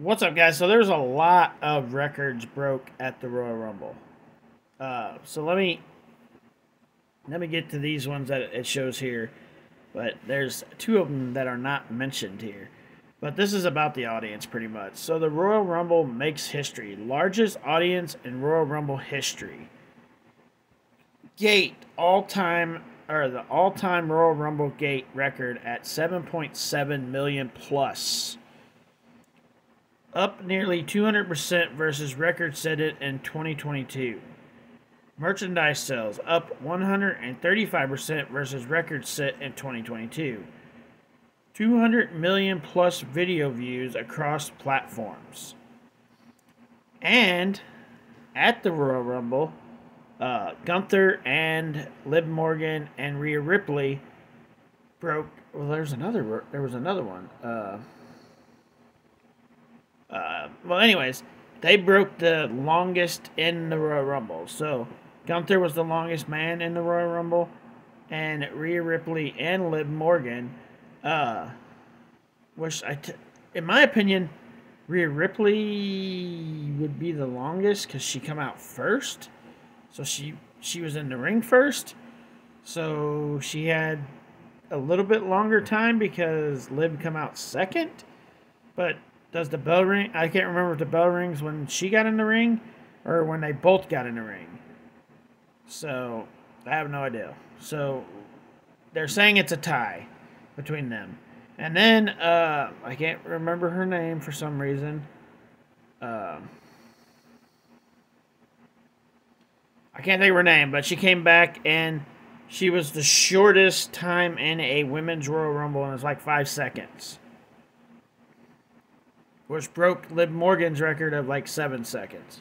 What's up, guys? So there's a lot of records broke at the Royal Rumble. Uh, so let me let me get to these ones that it shows here, but there's two of them that are not mentioned here. But this is about the audience pretty much. So the Royal Rumble makes history, largest audience in Royal Rumble history. Gate all time or the all time Royal Rumble gate record at 7.7 million plus up nearly 200% versus record set it in 2022. Merchandise sales up 135% versus record set in 2022. 200 million plus video views across platforms. And at the Royal Rumble, uh, Gunther and Liv Morgan and Rhea Ripley broke. Well, there's another. There was another one. Uh, well, anyways, they broke the longest in the Royal Rumble. So Gunther was the longest man in the Royal Rumble, and Rhea Ripley and Liv Morgan, uh, which I, t- in my opinion, Rhea Ripley would be the longest because she come out first, so she she was in the ring first, so she had a little bit longer time because Liv come out second, but does the bell ring? I can't remember if the bell rings when she got in the ring or when they both got in the ring. So I have no idea. So they're saying it's a tie between them. And then uh, I can't remember her name for some reason. Uh, I can't think of her name, but she came back and she was the shortest time in a women's Royal Rumble, and it was like five seconds which broke Liv Morgan's record of like seven seconds.